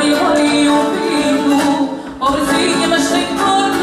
Olho, olho, ouvido, pobrezinha, mas tem cor.